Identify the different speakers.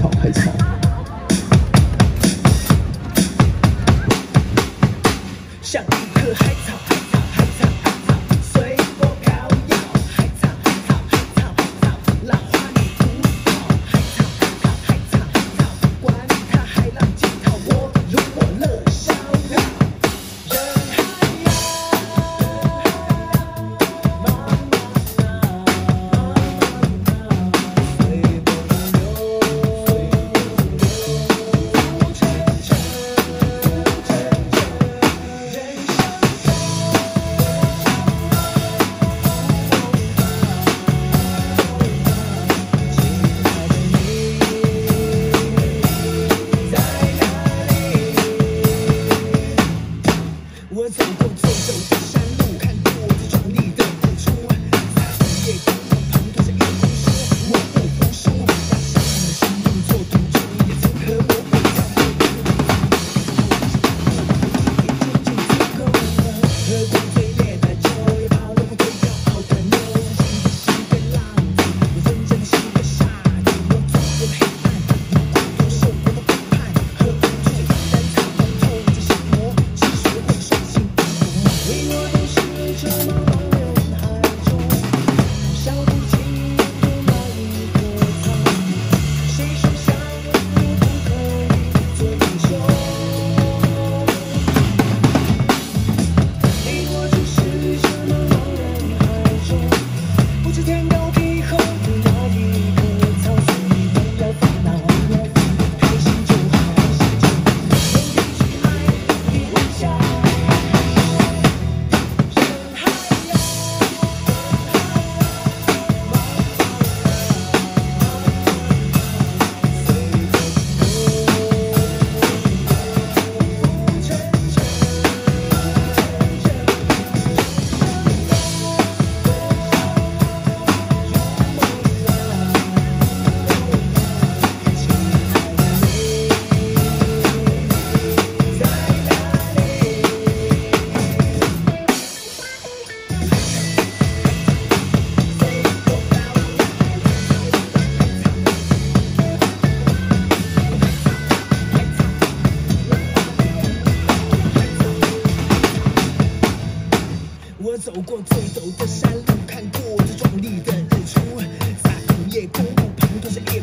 Speaker 1: 草海草。走过最陡的山路看过最壮丽的日出。在午夜公路旁对着夜